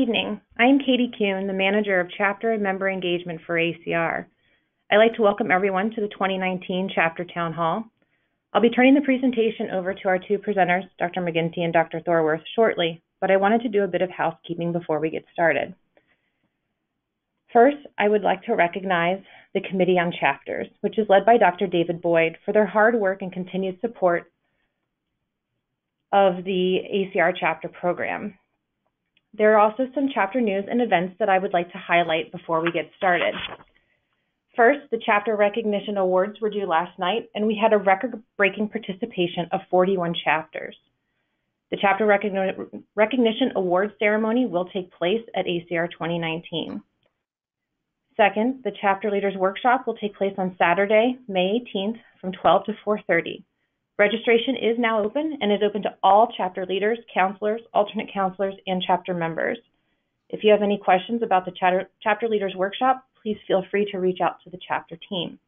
evening. I am Katie Kuhn, the Manager of Chapter and Member Engagement for ACR. I'd like to welcome everyone to the 2019 Chapter Town Hall. I'll be turning the presentation over to our two presenters, Dr. McGinty and Dr. Thorwarth, shortly, but I wanted to do a bit of housekeeping before we get started. First, I would like to recognize the Committee on Chapters, which is led by Dr. David Boyd, for their hard work and continued support of the ACR chapter program. There are also some chapter news and events that I would like to highlight before we get started. First, the chapter recognition awards were due last night, and we had a record breaking participation of 41 chapters. The chapter recognition awards ceremony will take place at ACR 2019. Second, the chapter leaders workshop will take place on Saturday, May 18th from 12 to 4:30. Registration is now open and is open to all chapter leaders, counselors, alternate counselors, and chapter members. If you have any questions about the chapter, chapter leaders workshop, please feel free to reach out to the chapter team.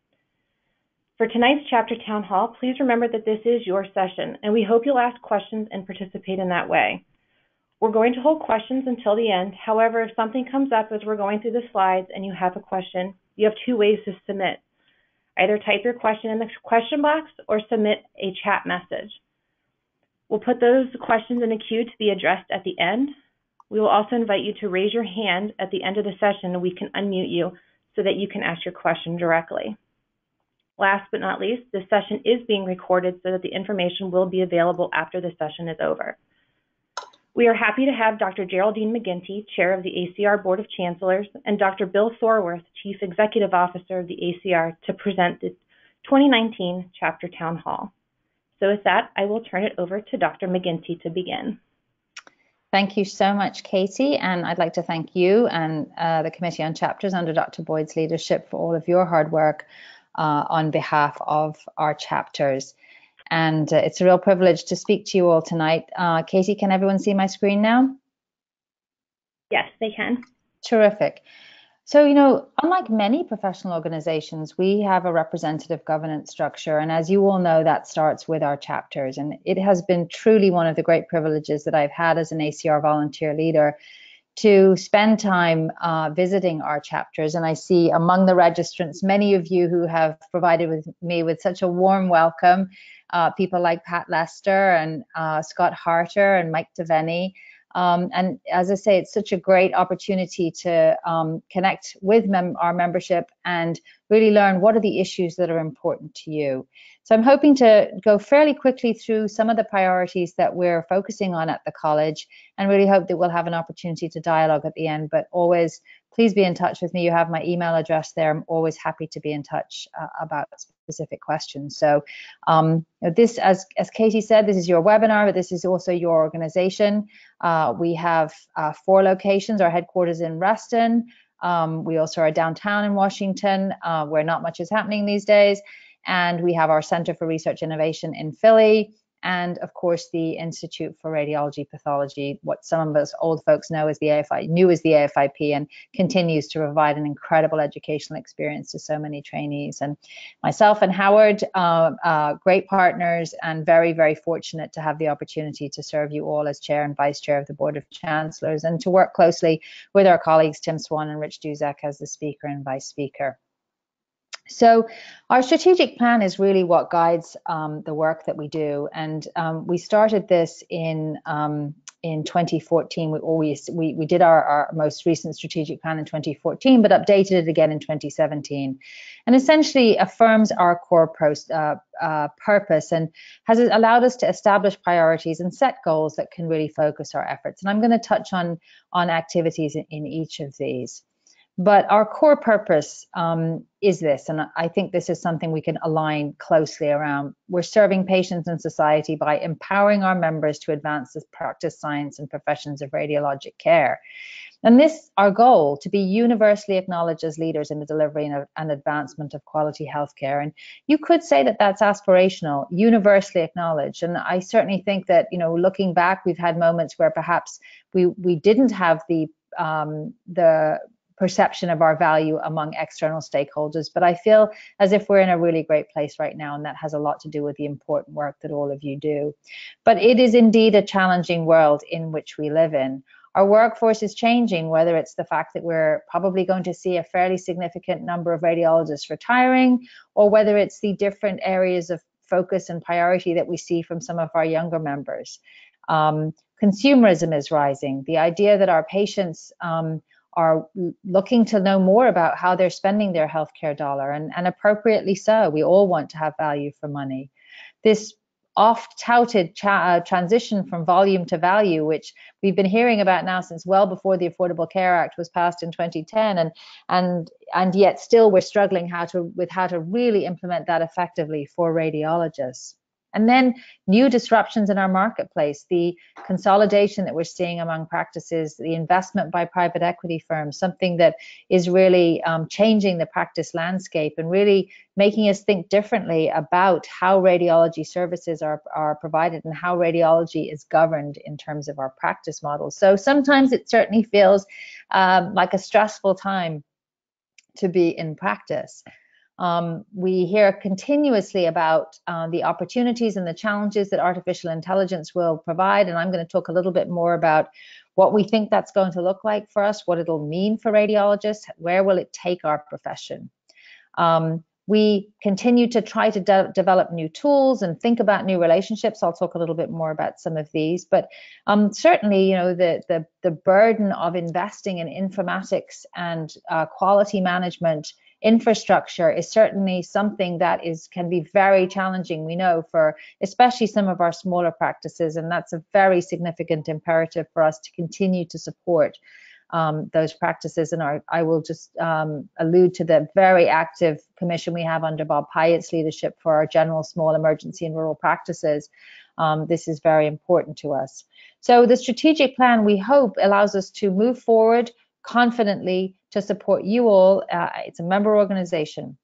For tonight's chapter town hall, please remember that this is your session and we hope you'll ask questions and participate in that way. We're going to hold questions until the end. However, if something comes up as we're going through the slides and you have a question, you have two ways to submit. Either type your question in the question box or submit a chat message. We'll put those questions in a queue to be addressed at the end. We will also invite you to raise your hand at the end of the session and we can unmute you so that you can ask your question directly. Last but not least, this session is being recorded so that the information will be available after the session is over. We are happy to have Dr. Geraldine McGinty, Chair of the ACR Board of Chancellors, and Dr. Bill Thorwarth, Chief Executive Officer of the ACR, to present the 2019 Chapter Town Hall. So with that, I will turn it over to Dr. McGinty to begin. Thank you so much, Katie, and I'd like to thank you and uh, the Committee on Chapters under Dr. Boyd's leadership for all of your hard work uh, on behalf of our chapters and uh, it's a real privilege to speak to you all tonight. Uh, Katie, can everyone see my screen now? Yes, they can. Terrific. So, you know, unlike many professional organizations, we have a representative governance structure. And as you all know, that starts with our chapters. And it has been truly one of the great privileges that I've had as an ACR volunteer leader to spend time uh, visiting our chapters. And I see among the registrants many of you who have provided with me with such a warm welcome uh, people like Pat Lester and uh, Scott Harter and Mike Devaney. Um, and as I say, it's such a great opportunity to um, connect with mem our membership and really learn what are the issues that are important to you. So I'm hoping to go fairly quickly through some of the priorities that we're focusing on at the college and really hope that we'll have an opportunity to dialogue at the end, but always please be in touch with me. You have my email address there. I'm always happy to be in touch uh, about specific questions. So um, this, as, as Katie said, this is your webinar, but this is also your organization. Uh, we have uh, four locations, our headquarters in Reston. Um, we also are downtown in Washington, uh, where not much is happening these days. And we have our Center for Research Innovation in Philly and of course the Institute for Radiologic Pathology, what some of us old folks know as the AFI, knew as the AFIP, and continues to provide an incredible educational experience to so many trainees. And myself and Howard, uh, uh, great partners, and very, very fortunate to have the opportunity to serve you all as chair and vice chair of the Board of Chancellors, and to work closely with our colleagues Tim Swan and Rich Duszak as the speaker and vice speaker. So our strategic plan is really what guides um, the work that we do, and um, we started this in um, in 2014. We always we we did our, our most recent strategic plan in 2014, but updated it again in 2017, and essentially affirms our core uh, uh, purpose and has allowed us to establish priorities and set goals that can really focus our efforts. And I'm going to touch on on activities in, in each of these. But our core purpose um, is this, and I think this is something we can align closely around. We're serving patients and society by empowering our members to advance the practice, science, and professions of radiologic care. And this, our goal, to be universally acknowledged as leaders in the delivery and, advancement of quality healthcare. And you could say that that's aspirational, universally acknowledged. And I certainly think that, you know, looking back, we've had moments where perhaps we we didn't have the um, the perception of our value among external stakeholders. But I feel as if we're in a really great place right now, and that has a lot to do with the important work that all of you do. But it is indeed a challenging world in which we live in. our workforce is changing, whether it's the fact that we're probably going to see a fairly significant number of radiologists retiring, or whether it's the different areas of focus and priority that we see from some of our younger members. Um, consumerism is rising. The idea that our patients um, are looking to know more about how they're spending their healthcare dollar, and, and appropriately so. We all want to have value for money. This oft touted cha- uh, transition from volume to value, which we've been hearing about now since well before the Affordable Care Act was passed in 2010, and and and yet still we're struggling how to with how to really implement that effectively for radiologists. And then new disruptions in our marketplace, the consolidation that we're seeing among practices, the investment by private equity firms, something that is really um, changing the practice landscape and really making us think differently about how radiology services are, are provided and how radiology is governed in terms of our practice models. So sometimes it certainly feels um, like a stressful time to be in practice. Um, we hear continuously about uh, the opportunities and the challenges that artificial intelligence will provide, and I'm going to talk a little bit more about what we think that's going to look like for us, what it'll mean for radiologists, where will it take our profession. Um, we continue to try to de- develop new tools and think about new relationships. I'll talk a little bit more about some of these, but um, certainly, you know, the, the the burden of investing in informatics and uh, quality management infrastructure is certainly something that is can be very challenging we know for especially some of our smaller practices and that's a very significant imperative for us to continue to support um, those practices and our, I will just um, allude to the very active commission we have under Bob Pyatt's leadership for our general small emergency and rural practices. Um, this is very important to us. So the strategic plan we hope allows us to move forward confidently to support you all. Uh, it's a member organization.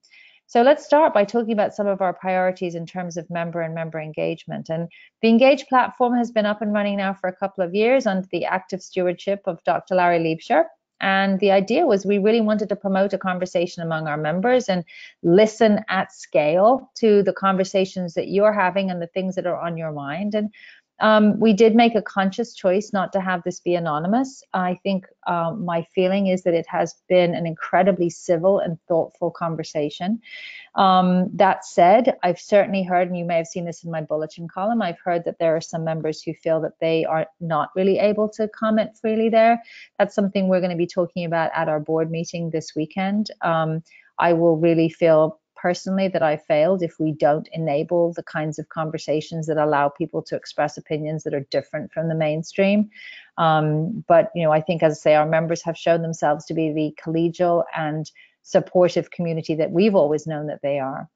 So let's start by talking about some of our priorities in terms of member and member engagement. And the Engage platform has been up and running now for a couple of years under the active stewardship of Dr. Larry Liebscher. And the idea was we really wanted to promote a conversation among our members and listen at scale to the conversations that you're having and the things that are on your mind. And um, we did make a conscious choice not to have this be anonymous. I think um, my feeling is that it has been an incredibly civil and thoughtful conversation. Um, that said, I've certainly heard, and you may have seen this in my bulletin column, I've heard that there are some members who feel that they are not really able to comment freely there. That's something we're going to be talking about at our board meeting this weekend. Um, I will really feel personally that I failed if we don't enable the kinds of conversations that allow people to express opinions that are different from the mainstream. Um, but you know, I think, as I say, our members have shown themselves to be the collegial and supportive community that we've always known that they are.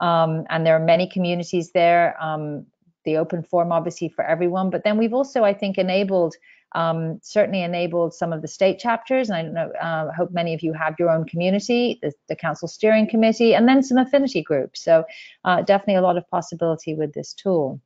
Um, and there are many communities there. Um, the open forum, obviously, for everyone. But then we've also, I think, enabled um, certainly enabled some of the state chapters. And I know, uh, hope many of you have your own community, the, the council steering committee, and then some affinity groups. So uh, definitely a lot of possibility with this tool.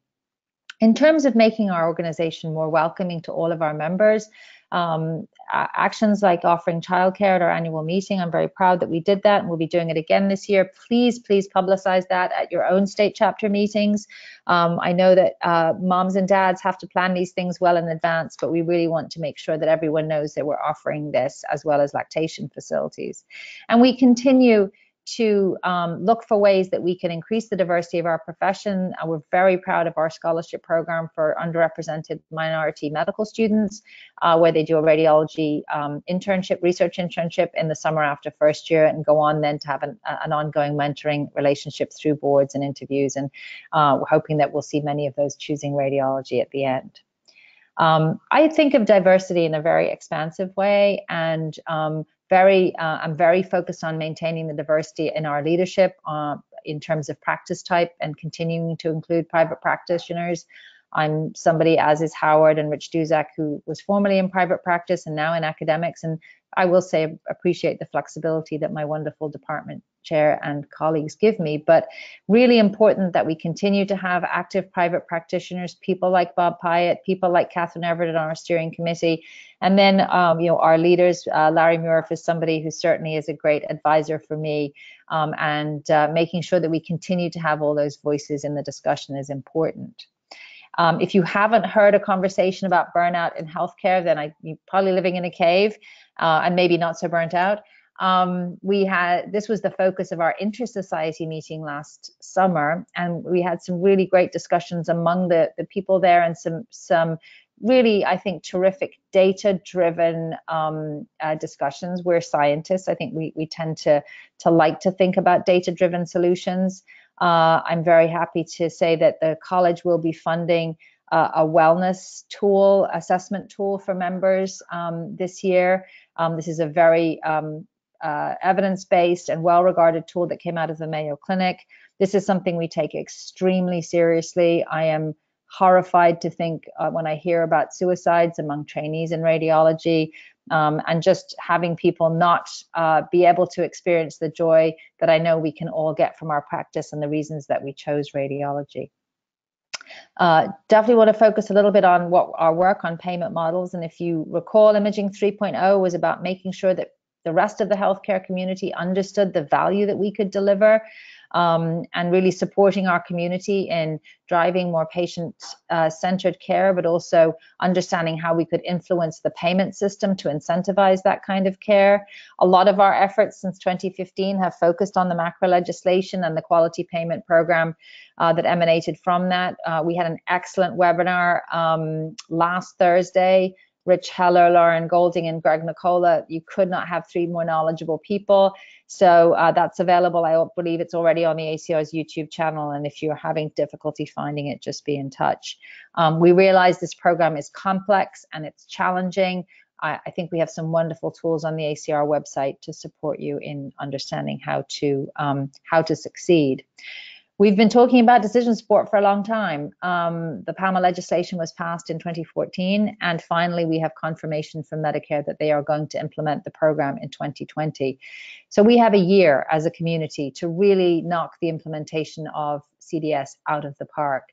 In terms of making our organization more welcoming to all of our members, um, actions like offering childcare at our annual meeting. I'm very proud that we did that and we'll be doing it again this year. Please, please publicize that at your own state chapter meetings. Um, I know that uh, moms and dads have to plan these things well in advance, but we really want to make sure that everyone knows that we're offering this as well as lactation facilities. And we continue to um, look for ways that we can increase the diversity of our profession. Uh, we're very proud of our scholarship program for underrepresented minority medical students, uh, where they do a radiology um, internship, research internship in the summer after first year, and go on then to have an, an ongoing mentoring relationship through boards and interviews. And uh, we're hoping that we'll see many of those choosing radiology at the end. Um, I think of diversity in a very expansive way, and um, very, uh, I'm very focused on maintaining the diversity in our leadership uh, in terms of practice type and continuing to include private practitioners. I'm somebody, as is Howard and Rich Duszak, who was formerly in private practice and now in academics. And I will say, appreciate the flexibility that my wonderful department chair and colleagues give me, but really important that we continue to have active private practitioners, people like Bob Pyatt, people like Catherine Everett on our steering committee, and then um, you know our leaders. Uh, Larry Muroff is somebody who certainly is a great advisor for me, um, and uh, making sure that we continue to have all those voices in the discussion is important. Um, if you haven't heard a conversation about burnout in healthcare, then I, you're probably living in a cave uh, and maybe not so burnt out. Um, we had this was the focus of our inter-society meeting last summer, and we had some really great discussions among the, the people there and some some really, I think, terrific data-driven um, uh, discussions. We're scientists. I think we we tend to to like to think about data-driven solutions. Uh, I'm very happy to say that the college will be funding uh, a wellness tool, assessment tool for members um, this year. Um, this is a very uh, evidence-based and well-regarded tool that came out of the Mayo Clinic. This is something we take extremely seriously. I am horrified to think uh, when I hear about suicides among trainees in radiology um, and just having people not uh, be able to experience the joy that I know we can all get from our practice and the reasons that we chose radiology. Uh, definitely want to focus a little bit on what our work on payment models. And if you recall, Imaging 3.0 was about making sure that the rest of the healthcare community understood the value that we could deliver um, and really supporting our community in driving more patient uh, centered care, but also understanding how we could influence the payment system to incentivize that kind of care. A lot of our efforts since 2015 have focused on the MACRA legislation and the quality payment program uh, that emanated from that. Uh, we had an excellent webinar um, last Thursday Rich Heller, Lauren Golding, and Greg Nicola. You could not have three more knowledgeable people. So uh, that's available. I believe it's already on the ACR's YouTube channel. And if you're having difficulty finding it, just be in touch. Um, we realize this program is complex and it's challenging. I, I, think we have some wonderful tools on the ACR website to support you in understanding how to um, how to succeed. We've been talking about decision support for a long time. Um, the PAMA legislation was passed in 2014, and finally, we have confirmation from Medicare that they are going to implement the program in 2020. So we have a year as a community to really knock the implementation of CDS out of the park.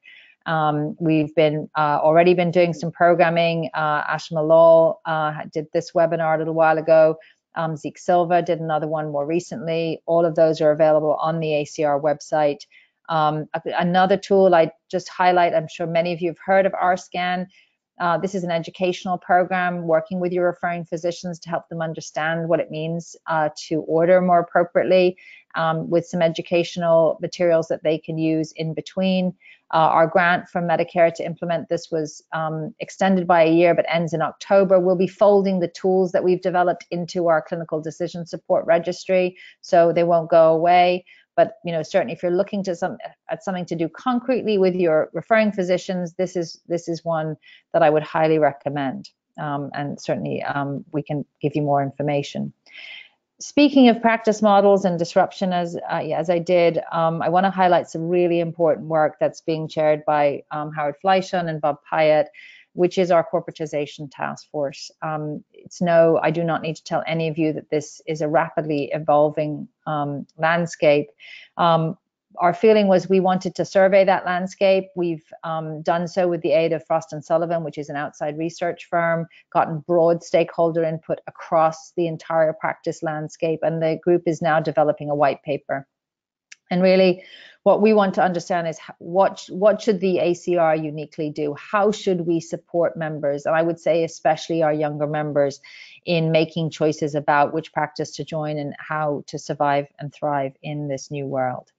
Um, we've been uh, already been doing some programming. Uh, Ash Malol uh, did this webinar a little while ago. Um, Zeke Silva did another one more recently. All of those are available on the ACR website. Um, another tool I just highlight, I'm sure many of you have heard of RScan. Uh, this is an educational program working with your referring physicians to help them understand what it means uh, to order more appropriately um, with some educational materials that they can use in between. Uh, our grant from Medicare to implement this was um, extended by a year but ends in October. We'll be folding the tools that we've developed into our clinical decision support registry so they won't go away. But you know, certainly if you're looking to some at something to do concretely with your referring physicians, this is this is one that I would highly recommend. Um, and certainly um, we can give you more information. Speaking of practice models and disruption, as uh, as I did, um, I want to highlight some really important work that's being chaired by um, Howard Fleishon and Bob Pyatt which is our corporatization task force. Um, it's no, I do not need to tell any of you that this is a rapidly evolving um, landscape. Um, our feeling was we wanted to survey that landscape. We've um, done so with the aid of Frost and Sullivan, which is an outside research firm, gotten broad stakeholder input across the entire practice landscape, and the group is now developing a white paper. And really, what we want to understand is what what should the ACR uniquely do? How should we support members? And I would say especially our younger members in making choices about which practice to join and how to survive and thrive in this new world.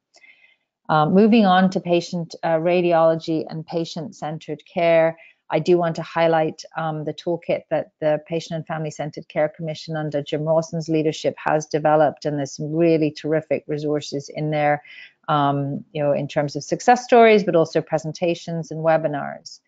Um, moving on to patient uh, radiology and patient-centered care, I do want to highlight um, the toolkit that the Patient and Family Centered Care Commission under Jim Rawson's leadership has developed, and there's some really terrific resources in there um, you know, in terms of success stories, but also presentations and webinars.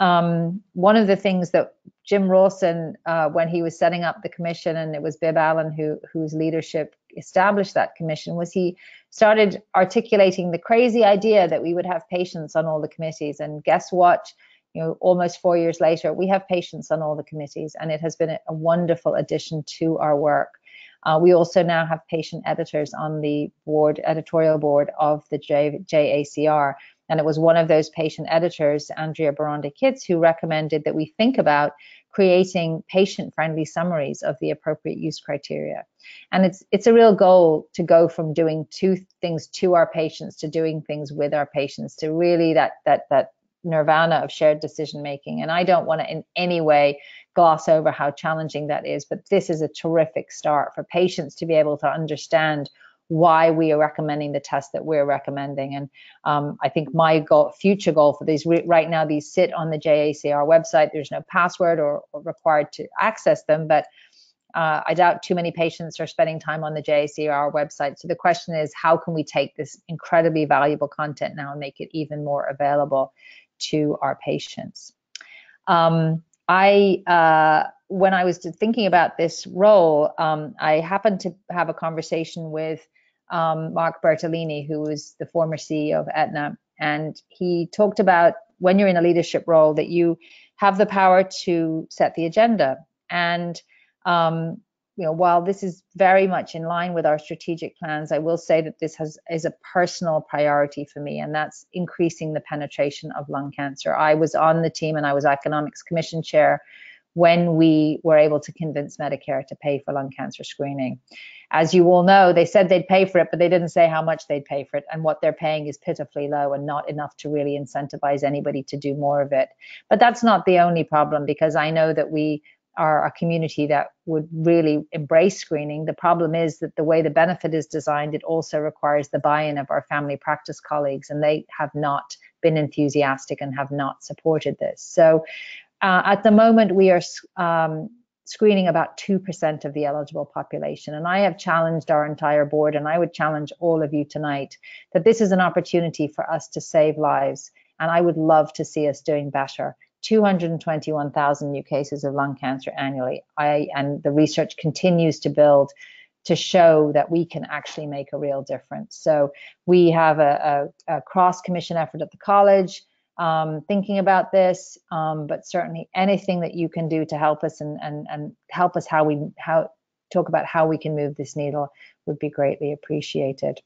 Um, one of the things that Jim Rawson, uh, when he was setting up the commission, and it was Bibb Allen who, whose leadership established that commission, was he started articulating the crazy idea that we would have patients on all the committees. And guess what? You know, almost four years later, we have patients on all the committees, and it has been a, wonderful addition to our work. Uh, we also now have patient editors on the board, editorial board of the J, JACR. And it was one of those patient editors, Andrea Borondy Kitts, who recommended that we think about creating patient-friendly summaries of the appropriate use criteria. And it's it's a real goal to go from doing two things to our patients to doing things with our patients to really that that that nirvana of shared decision making. And I don't want to in any way gloss over how challenging that is, but this is a terrific start for patients to be able to understand why we are recommending the test that we're recommending. And um, I think my goal, future goal for these right now, these sit on the JACR website. There's no password or, or required to access them, but uh, I doubt too many patients are spending time on the JACR website. So the question is, how can we take this incredibly valuable content now and make it even more available to our patients? Um, I, uh, when I was thinking about this role, um, I happened to have a conversation with um, Mark Bertolini, who was the former CEO of Aetna, and he talked about when you're in a leadership role that you have the power to set the agenda. And um, you know, while this is very much in line with our strategic plans, I will say that this has is a personal priority for me, and that's increasing the penetration of lung cancer. I was on the team and I was economics commission chair when we were able to convince Medicare to pay for lung cancer screening. As you all know, they said they'd pay for it, but they didn't say how much they'd pay for it. And what they're paying is pitifully low and not enough to really incentivize anybody to do more of it. But that's not the only problem because I know that we are a community that would really embrace screening. The problem is that the way the benefit is designed, it also requires the buy in of our family practice colleagues, and they have not been enthusiastic and have not supported this. So uh, at the moment, we are um, screening about 2% of the eligible population. And I have challenged our entire board, and I would challenge all of you tonight that this is an opportunity for us to save lives. And I would love to see us doing better. 221,000 new cases of lung cancer annually. I, and the research continues to build to show that we can actually make a real difference. So we have a, a, a cross commission effort at the college um, thinking about this, um, but certainly anything that you can do to help us and, and, and help us how we how talk about how we can move this needle would be greatly appreciated.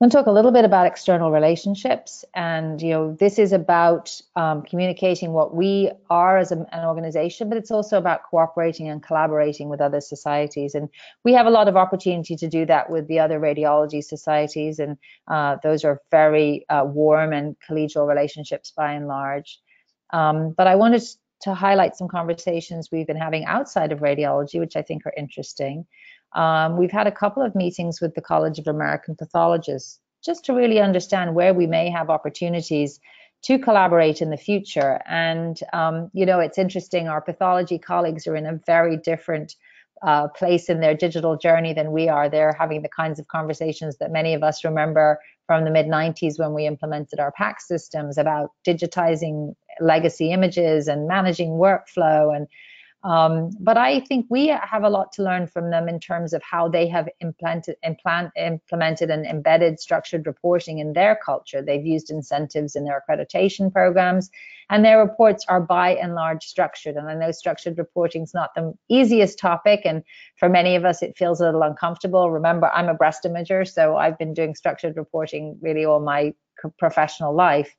I'm going to talk a little bit about external relationships, and you know this is about um, communicating what we are as a, an organization, but it's also about cooperating and collaborating with other societies. And we have a lot of opportunity to do that with the other radiology societies, and uh, those are very uh, warm and collegial relationships by and large. Um, but I wanted to highlight some conversations we've been having outside of radiology, which I think are interesting. Um, we've had a couple of meetings with the College of American Pathologists just to really understand where we may have opportunities to collaborate in the future. And, um, you know, it's interesting, our pathology colleagues are in a very different uh, place in their digital journey than we are. They're having the kinds of conversations that many of us remember from the mid 90s when we implemented our PACS systems about digitizing legacy images and managing workflow and um, but I think we have a lot to learn from them in terms of how they have implanted, implant, implemented and embedded structured reporting in their culture. They've used incentives in their accreditation programs, and their reports are by and large structured. And I know structured reporting is not the easiest topic, and for many of us, it feels a little uncomfortable. Remember, I'm a breast imager, so I've been doing structured reporting really all my professional life.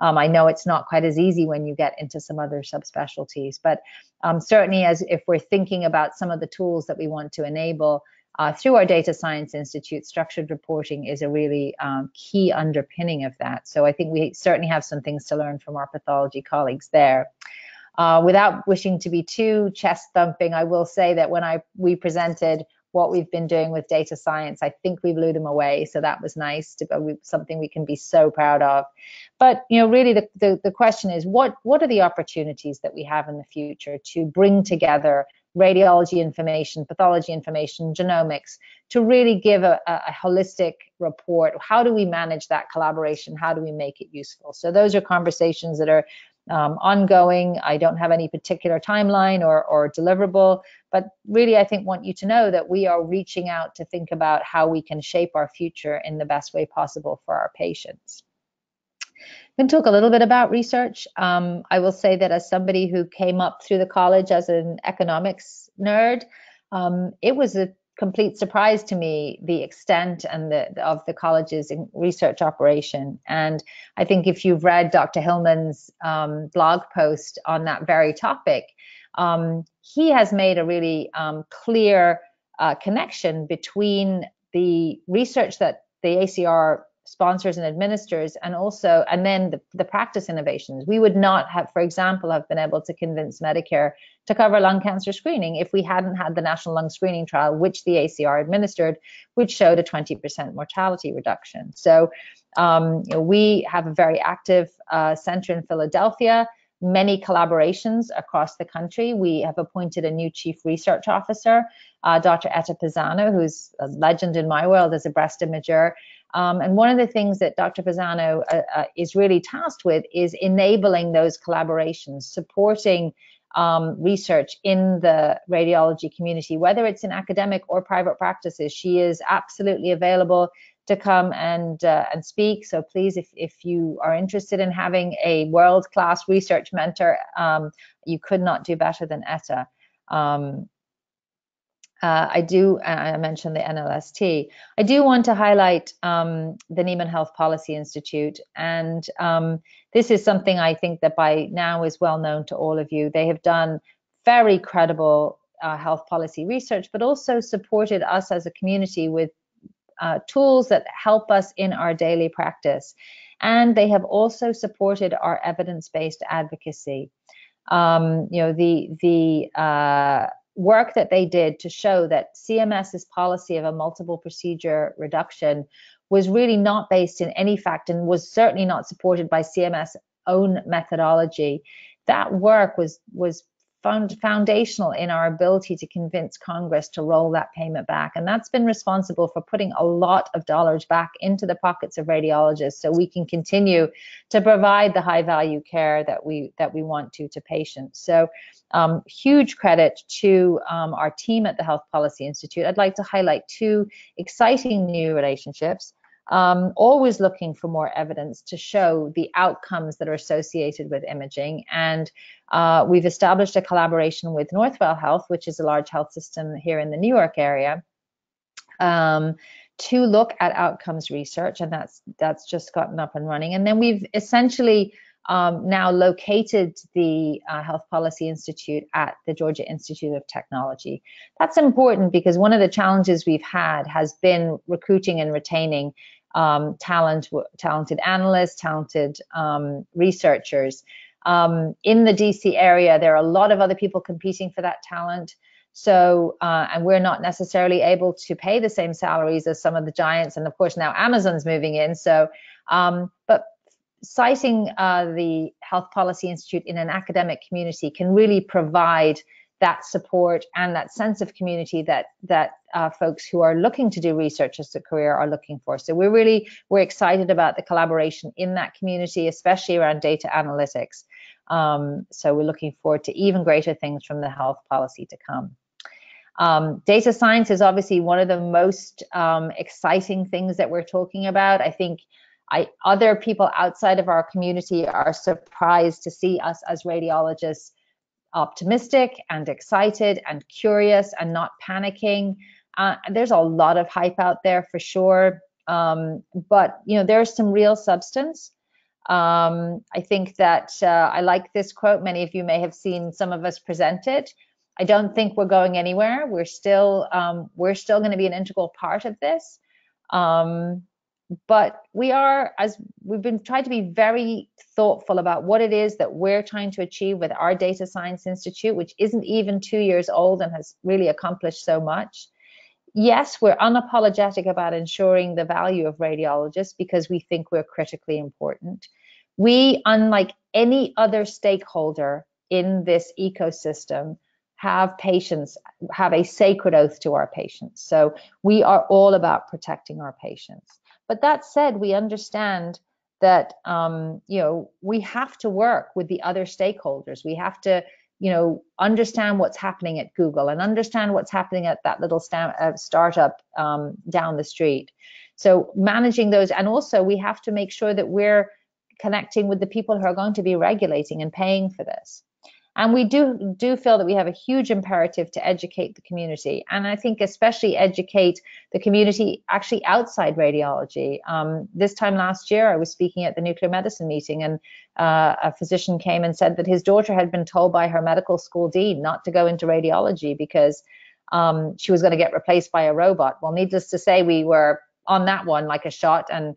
Um, I know it's not quite as easy when you get into some other subspecialties, but um, certainly as if we're thinking about some of the tools that we want to enable uh, through our Data Science Institute, structured reporting is a really um, key underpinning of that. So I think we certainly have some things to learn from our pathology colleagues there. Uh, without wishing to be too chest thumping, I will say that when I we presented what we've been doing with data science. I think we blew them away, so that was nice to something we can be so proud of. But you know, really, the, the the question is, what what are the opportunities that we have in the future to bring together radiology information, pathology information, genomics, to really give a, a, holistic report. How do we manage that collaboration? How do we make it useful? So those are conversations that are um, ongoing. I don't have any particular timeline or, or deliverable, but really, I think want you to know that we are reaching out to think about how we can shape our future in the best way possible for our patients. I'm going to talk a little bit about research. Um, I will say that as somebody who came up through the college as an economics nerd, um, it was a complete surprise to me the extent and the of the college's research operation. And I think if you've read Dr. Hillman's um, blog post on that very topic, um, he has made a really um, clear uh, connection between the research that the ACR sponsors and administers and also and then the, the practice innovations we would not have for example have been able to convince medicare to cover lung cancer screening if we hadn't had the national lung screening trial which the acr administered which showed a 20% mortality reduction so um, you know, we have a very active uh, center in philadelphia many collaborations across the country. We have appointed a new chief research officer, uh, Dr. Etta Pisano, who's a legend in my world as a breast imager. Um, and one of the things that Dr. Pisano uh, uh, is really tasked with is enabling those collaborations, supporting um, research in the radiology community, whether it's in academic or private practices. She is absolutely available to come and uh, and speak. So please, if if you are interested in having a world class research mentor, um, you could not do better than Etta. Um, uh, I do, I mentioned the NLST. I do want to highlight um, the Neiman Health Policy Institute. And um, this is something I think that by now is well known to all of you. They have done very credible uh, health policy research, but also supported us as a community with uh, tools that help us in our daily practice. And they have also supported our evidence-based advocacy. Um, you know, the the uh, work that they did to show that CMS's policy of a multiple procedure reduction was really not based in any fact and was certainly not supported by CMS own methodology. That work was was found foundational in our ability to convince Congress to roll that payment back. And that's been responsible for putting a lot of dollars back into the pockets of radiologists so we can continue to provide the high value care that we that we want to to patients. So um, huge credit to um, our team at the Health Policy Institute. I'd like to highlight two exciting new relationships um, always looking for more evidence to show the outcomes that are associated with imaging. And uh, we've established a collaboration with Northwell Health, which is a large health system here in the New York area. Um, to look at outcomes research, and that's that's just gotten up and running. And then we've essentially um, now located the uh, Health Policy Institute at the Georgia Institute of Technology. That's important because one of the challenges we've had has been recruiting and retaining um, talent, talented analysts, talented um, researchers. Um, in the DC area, there are a lot of other people competing for that talent. So, uh, and we're not necessarily able to pay the same salaries as some of the giants. And of course, now Amazon's moving in. So, um, but citing uh, the Health Policy Institute in an academic community can really provide that support and that sense of community that that uh, folks who are looking to do research as a career are looking for. So we're really we're excited about the collaboration in that community, especially around data analytics. Um, so we're looking forward to even greater things from the health policy to come. Um, data science is obviously one of the most um, exciting things that we're talking about. I think I, other people outside of our community are surprised to see us as radiologists optimistic and excited and curious and not panicking. Uh, there's a lot of hype out there for sure, um, but you know there's some real substance. Um, I think that uh, I like this quote. Many of you may have seen some of us present it. I don't think we're going anywhere. We're still um, we're still going to be an integral part of this. Um, but we are as we've been trying to be very thoughtful about what it is that we're trying to achieve with our data science institute which isn't even two years old and has really accomplished so much. Yes we're unapologetic about ensuring the value of radiologists because we think we're critically important. We unlike any other stakeholder in this ecosystem have patients have a sacred oath to our patients. So we are all about protecting our patients but that said, we understand that um, you know we have to work with the other stakeholders. We have to you know understand what's happening at Google and understand what's happening at that little sta- uh, startup um, down the street. So managing those, and also we have to make sure that we're connecting with the people who are going to be regulating and paying for this. And we do do feel that we have a huge imperative to educate the community, and I think especially educate the community actually outside radiology. Um, this time last year, I was speaking at the nuclear medicine meeting, and uh, a physician came and said that his daughter had been told by her medical school dean not to go into radiology because um, she was going to get replaced by a robot. Well, needless to say, we were on that one like a shot, and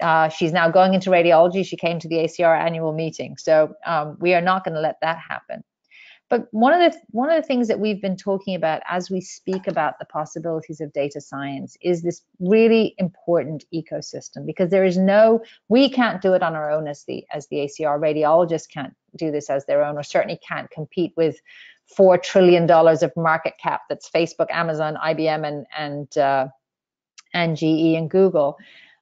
Uh, she's now going into radiology. She came to the ACR annual meeting. So um, we are not going to let that happen. But one of the one of the things that we've been talking about as we speak about the possibilities of data science is this really important ecosystem because there is no we can't do it on our own as the as the ACR radiologists can't do this as their own or certainly can't compete with four trillion dollars of market cap that's Facebook, Amazon, IBM, and and uh, and GE and Google.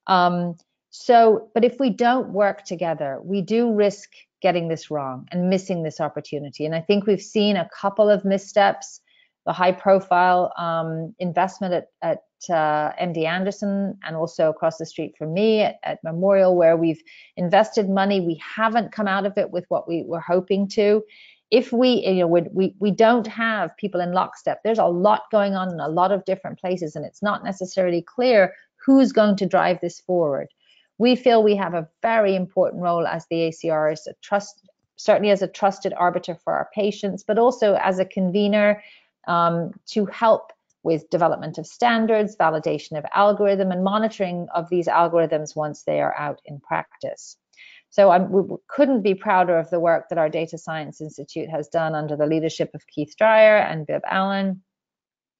Um, so, but if we don't work together, we do risk getting this wrong and missing this opportunity. And I think we've seen a couple of missteps. The high profile um, investment at, at uh, MD Anderson and also across the street from me at, at, Memorial, where we've invested money. We haven't come out of it with what we were hoping to. If we, you know, we, we, we don't have people in lockstep, there's a lot going on in a lot of different places, and it's not necessarily clear who's going to drive this forward we feel we have a very important role as the ACR as a trust, certainly as a trusted arbiter for our patients, but also as a convener um, to help with development of standards, validation of algorithm, and monitoring of these algorithms once they are out in practice. So I'm, we couldn't be prouder of the work that our Data Science Institute has done under the leadership of Keith Dreyer and Bibb Allen,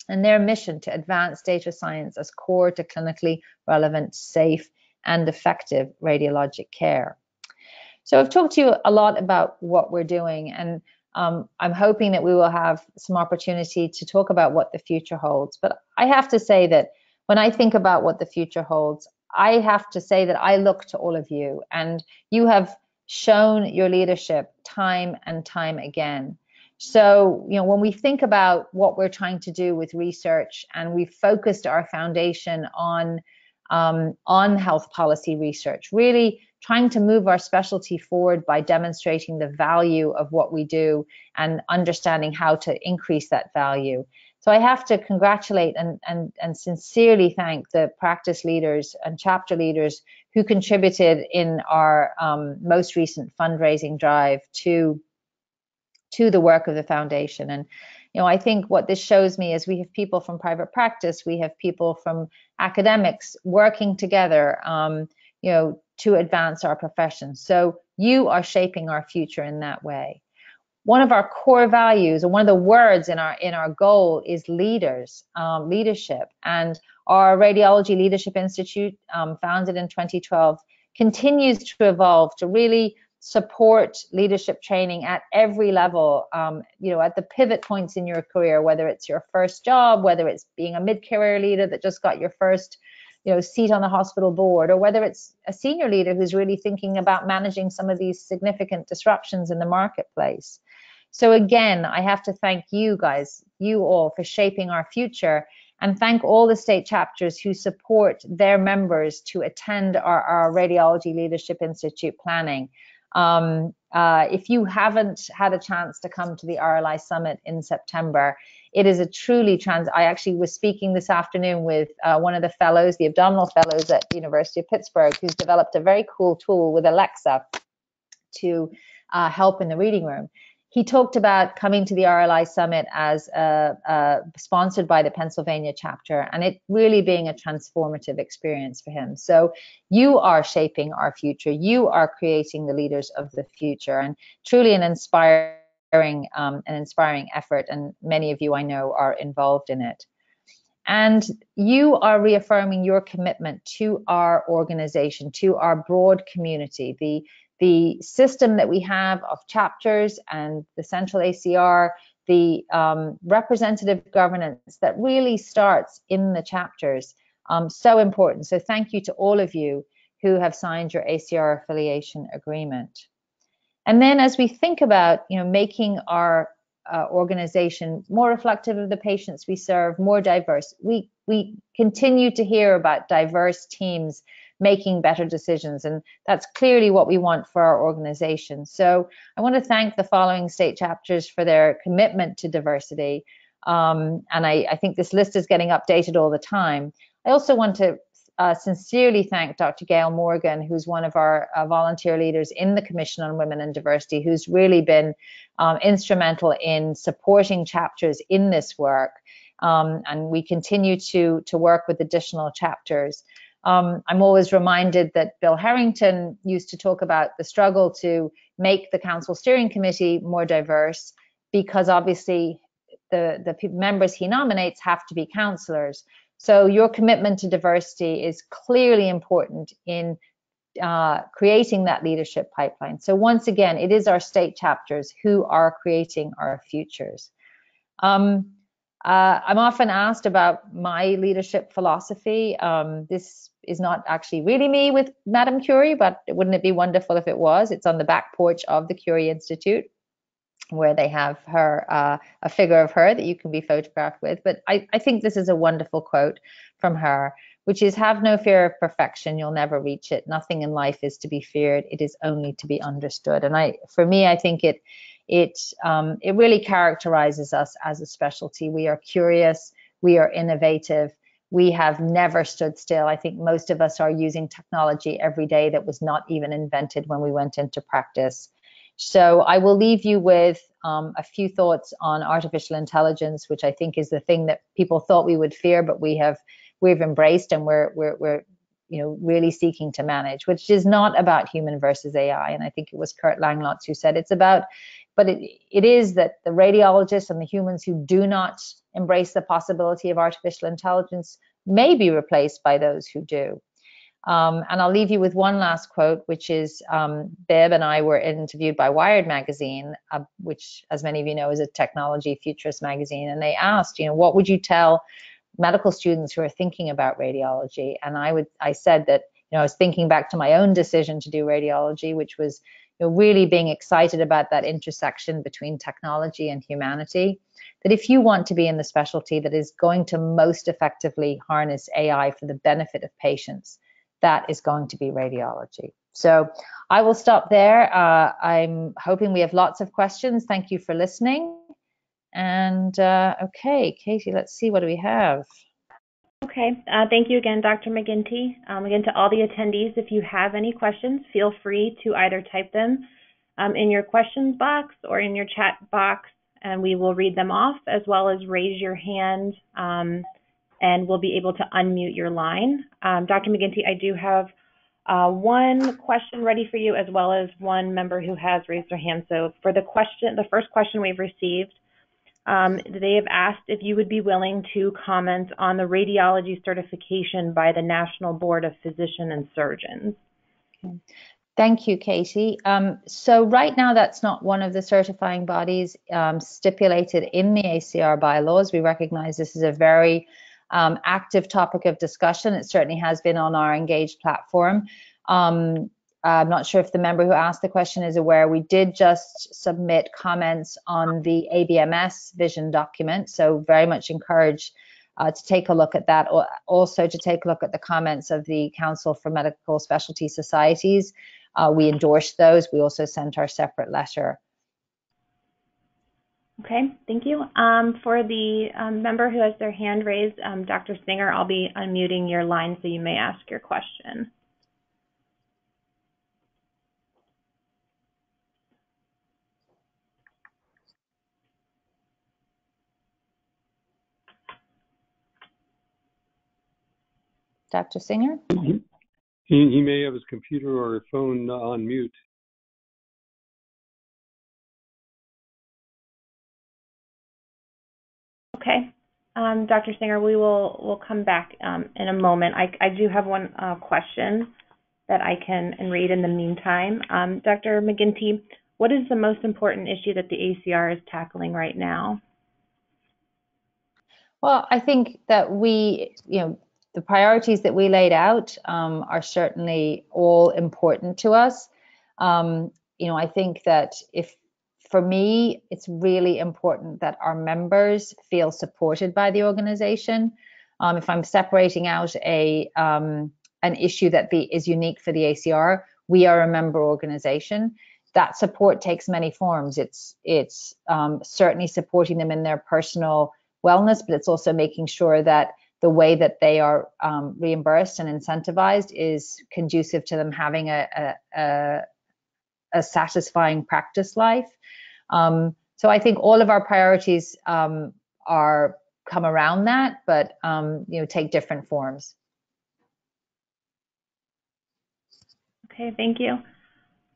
and their mission to advance data science as core to clinically relevant, safe, and effective radiologic care. So I've talked to you a lot about what we're doing, and um, I'm hoping that we will have some opportunity to talk about what the future holds. But I have to say that when I think about what the future holds, I have to say that I look to all of you, and you have shown your leadership time and time again. So, you know, when we think about what we're trying to do with research and we've focused our foundation on um, on health policy research, really trying to move our specialty forward by demonstrating the value of what we do and understanding how to increase that value. So I have to congratulate and, and, and sincerely thank the practice leaders and chapter leaders who contributed in our um, most recent fundraising drive to, to the work of the foundation. And you know, I think what this shows me is we have people from private practice, we have people from academics working together, um, you know, to advance our profession. So you are shaping our future in that way. One of our core values, or one of the words in our in our goal, is leaders, um, leadership, and our Radiology Leadership Institute, um, founded in 2012, continues to evolve to really support leadership training at every level um, you know at the pivot points in your career whether it's your first job whether it's being a mid-career leader that just got your first you know seat on the hospital board or whether it's a senior leader who's really thinking about managing some of these significant disruptions in the marketplace. So again i have to thank you guys you all for shaping our future and thank all the state chapters who support their members to attend our, our radiology leadership institute planning um, uh, if you haven't had a chance to come to the RLI Summit in September, it is a truly trans. I actually was speaking this afternoon with uh, one of the fellows, the abdominal fellows at the University of Pittsburgh, who's developed a very cool tool with Alexa to uh, help in the reading room he talked about coming to the RLI Summit as uh, uh, sponsored by the Pennsylvania chapter and it really being a transformative experience for him. So you are shaping our future. You are creating the leaders of the future and truly an inspiring, um, an inspiring effort. And many of you I know are involved in it. And you are reaffirming your commitment to our organization, to our broad community, the the system that we have of chapters and the central ACR, the um, representative governance that really starts in the chapters, um, so important. So thank you to all of you who have signed your ACR affiliation agreement. And then as we think about, you know, making our uh, organization more reflective of the patients we serve, more diverse, we we continue to hear about diverse teams making better decisions. And that's clearly what we want for our organization. So I want to thank the following state chapters for their commitment to diversity. Um, and I, I, think this list is getting updated all the time. I also want to uh, sincerely thank Dr. Gail Morgan, who's one of our uh, volunteer leaders in the Commission on Women and Diversity, who's really been um, instrumental in supporting chapters in this work. Um, and we continue to, to work with additional chapters. Um, I'm always reminded that Bill Harrington used to talk about the struggle to make the council steering committee more diverse because obviously the, the members he nominates have to be councillors. So your commitment to diversity is clearly important in uh, creating that leadership pipeline. So once again, it is our state chapters who are creating our futures. Um, uh, I'm often asked about my leadership philosophy. Um, this is not actually really me with Madame Curie, but wouldn't it be wonderful if it was? It's on the back porch of the Curie Institute, where they have her uh, a figure of her that you can be photographed with. But I, I think this is a wonderful quote from her, which is "Have no fear of perfection; you'll never reach it. Nothing in life is to be feared; it is only to be understood." And I, for me, I think it it um, it really characterizes us as a specialty. We are curious, we are innovative, we have never stood still. I think most of us are using technology every day that was not even invented when we went into practice. So I will leave you with um, a few thoughts on artificial intelligence, which I think is the thing that people thought we would fear, but we have we've embraced and we're we're we're you know really seeking to manage, which is not about human versus AI. And I think it was Curt Langlotz who said it's about but it, it is that the radiologists and the humans who do not embrace the possibility of artificial intelligence may be replaced by those who do. Um, and I'll leave you with one last quote, which is um, Bev and I were interviewed by Wired magazine, uh, which, as many of you know, is a technology futurist magazine. And they asked, you know, what would you tell medical students who are thinking about radiology? And I would, I said that, you know, I was thinking back to my own decision to do radiology, which was you know, really being excited about that intersection between technology and humanity. That if you want to be in the specialty that is going to most effectively harness AI for the benefit of patients, that is going to be radiology. So I will stop there. Uh, I'm hoping we have lots of questions. Thank you for listening. And uh, okay, Katie, let's see what do we have. Okay, uh, thank you again, Dr. McGinty. Um, again, to all the attendees, if you have any questions, feel free to either type them um, in your questions box or in your chat box, and we will read them off, as well as raise your hand, um, and we'll be able to unmute your line. Um, Dr. McGinty, I do have uh, one question ready for you, as well as one member who has raised their hand. So for the question, the first question we've received um, they have asked if you would be willing to comment on the radiology certification by the National Board of Physician and Surgeons. Thank you, Katie. Um, so right now, that's not one of the certifying bodies um, stipulated in the ACR bylaws. We recognize this is a very um, active topic of discussion. It certainly has been on our engaged platform. Um, I'm not sure if the member who asked the question is aware, we did just submit comments on the ABMS vision document. So very much encourage uh, to take a look at that. Or also to take a look at the comments of the Council for Medical Specialty Societies. Uh, we endorsed those. We also sent our separate letter. Okay, thank you. Um, for the um, member who has their hand raised, um, Dr. Singer, I'll be unmuting your line so you may ask your question. Dr. Singer? He, he may have his computer or phone on mute. Okay. Um, Dr. Singer, we will will come back um, in a moment. I, I do have one uh, question that I can read in the meantime. Um, Dr. McGinty, what is the most important issue that the ACR is tackling right now? Well, I think that we, you know, the priorities that we laid out um, are certainly all important to us. Um, you know, I think that if for me, it's really important that our members feel supported by the organization. Um, if I'm separating out a um, an issue that is unique for the ACR, we are a member organization. That support takes many forms. It's it's um, certainly supporting them in their personal wellness, but it's also making sure that the way that they are um, reimbursed and incentivized is conducive to them having a, a, a satisfying practice life. Um, so I think all of our priorities um, are come around that, but um, you know take different forms. Okay, thank you.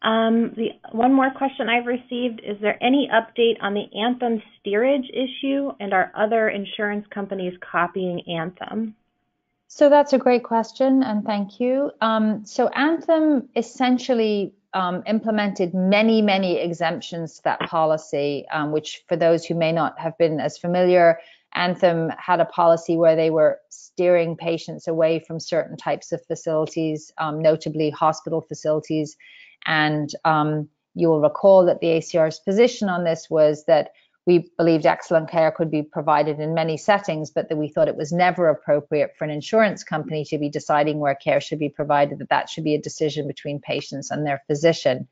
Um, the one more question I've received is there any update on the Anthem steerage issue and are other insurance companies copying Anthem? So that's a great question, and thank you. Um, so Anthem essentially um, implemented many, many exemptions to that policy, um, which for those who may not have been as familiar, Anthem had a policy where they were steering patients away from certain types of facilities, um, notably hospital facilities. And um, you will recall that the ACR's position on this was that we believed excellent care could be provided in many settings, but that we thought it was never appropriate for an insurance company to be deciding where care should be provided, that that should be a decision between patients and their physician.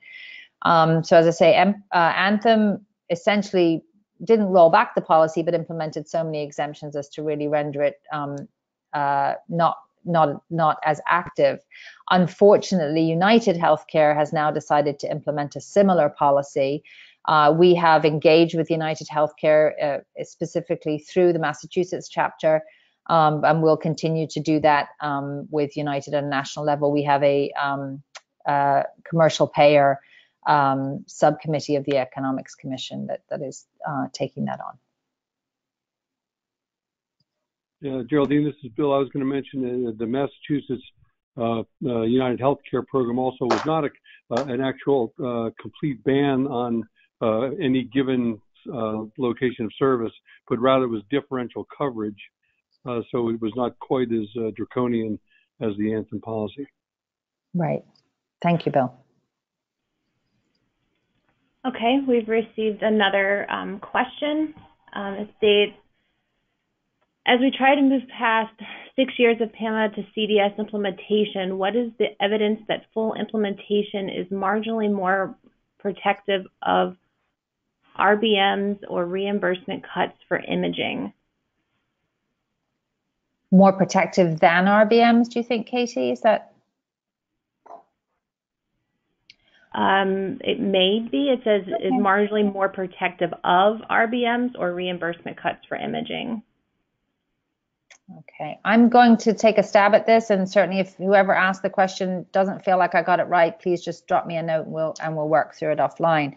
Um, so as I say, uh, Anthem essentially didn't roll back the policy, but implemented so many exemptions as to really render it um, uh, not not not as active. Unfortunately, United Healthcare has now decided to implement a similar policy. Uh, we have engaged with United Healthcare uh, specifically through the Massachusetts chapter, um, and we'll continue to do that um, with United on a national level. We have a um, uh, commercial payer um, subcommittee of the Economics Commission that, that is uh, taking that on. Yeah, Geraldine, this is Bill. I was going to mention uh, the Massachusetts uh, uh, United Healthcare program also was not a, uh, an actual uh, complete ban on uh, any given location of service, but rather was differential coverage. so it was not quite as draconian as the Anthem policy. Right. Thank you, Bill. Okay, we've received another um, question. Um, it states, as we try to move past six years of PAMA to CDS implementation, what is the evidence that full implementation is marginally more protective of RBMs or reimbursement cuts for imaging? More protective than RBMs, do you think, Katie? Is that Um, it may be. It says okay. is marginally more protective of RBMs or reimbursement cuts for imaging. Okay, I'm going to take a stab at this, and certainly if whoever asked the question doesn't feel like I got it right, please just drop me a note and we'll and we'll work through it offline.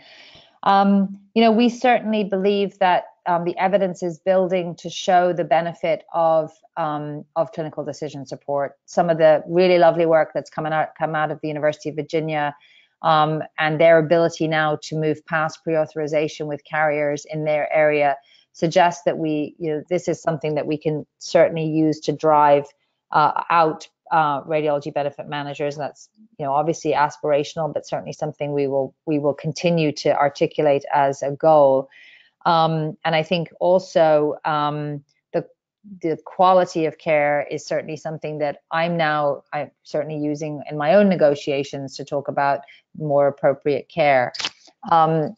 Um, you know, we certainly believe that um, the evidence is building to show the benefit of um, of clinical decision support. Some of the really lovely work that's coming out come out of the University of Virginia um, and their ability now to move past pre-authorization with carriers in their area suggests that we, you know, this is something that we can certainly use to drive uh, out uh, radiology benefit managers. And that's, you know, obviously aspirational, but certainly something we will we will continue to articulate as a goal. Um, and I think also um, the quality of care is certainly something that I'm now I'm certainly using in my own negotiations to talk about more appropriate care. Um,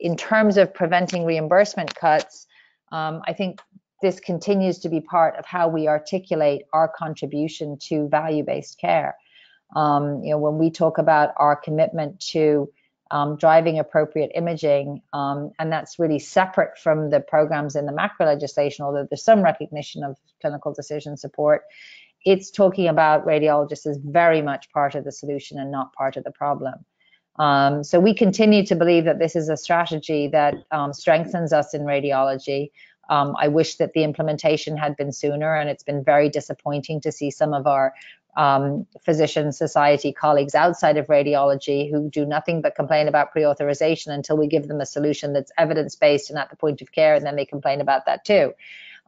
in terms of preventing reimbursement cuts, um, I think this continues to be part of how we articulate our contribution to value-based care. Um, you know, when we talk about our commitment to um, driving appropriate imaging, um, and that's really separate from the programs in the MACRA legislation, although there's some recognition of clinical decision support. It's talking about radiologists as very much part of the solution and not part of the problem. Um, so we continue to believe that this is a strategy that um, strengthens us in radiology. Um, I wish that the implementation had been sooner, and it's been very disappointing to see some of our um, physician society colleagues outside of radiology who do nothing but complain about pre-authorization until we give them a solution that's evidence-based and at the point of care, and then they complain about that too.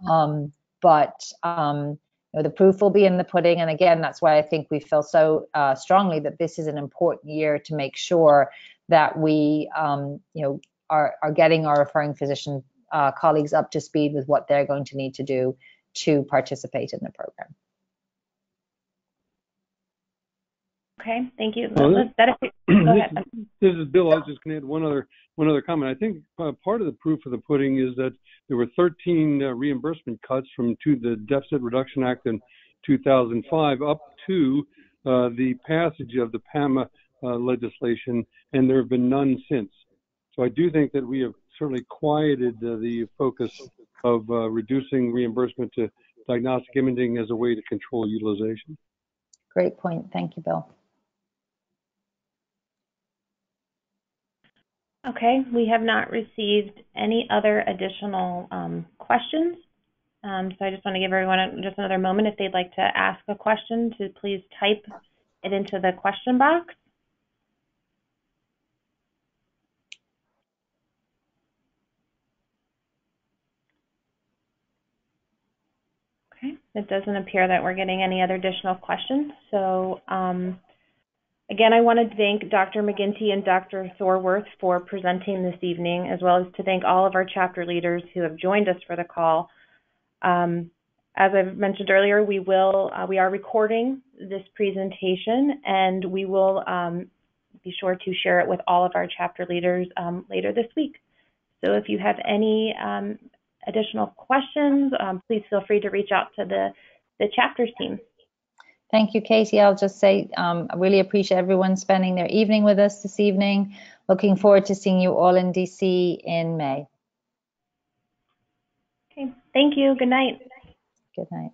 Um, but um, you know, the proof will be in the pudding, and again, that's why I think we feel so uh, strongly that this is an important year to make sure that we, um, you know, are, are getting our referring physician uh, colleagues up to speed with what they're going to need to do to participate in the program. Okay, thank you. Well, this, that, go ahead. This is Bill. I was just going to add one other one other comment. I think uh, part of the proof of the pudding is that there were 13 uh, reimbursement cuts from to the Deficit Reduction Act in 2005 up to uh, the passage of the PAMA uh, legislation, and there have been none since. So I do think that we have certainly quieted uh, the focus of uh, reducing reimbursement to diagnostic imaging as a way to control utilization. Great point. Thank you, Bill. Okay, we have not received any other additional um, questions. Um, so I just want to give everyone just another moment if they'd like to ask a question to please type it into the question box. Okay, it doesn't appear that we're getting any other additional questions. So um, again, I want to thank Dr. McGinty and Dr. Thorwarth for presenting this evening, as well as to thank all of our chapter leaders who have joined us for the call. Um, as I've mentioned earlier, we will uh, we are recording this presentation, and we will um, be sure to share it with all of our chapter leaders um, later this week. So if you have any um, additional questions, um, please feel free to reach out to the the chapters team. Thank you, Katie. I'll just say um, I really appreciate everyone spending their evening with us this evening. Looking forward to seeing you all in DC in May. Okay. Thank you. Good night. Good night.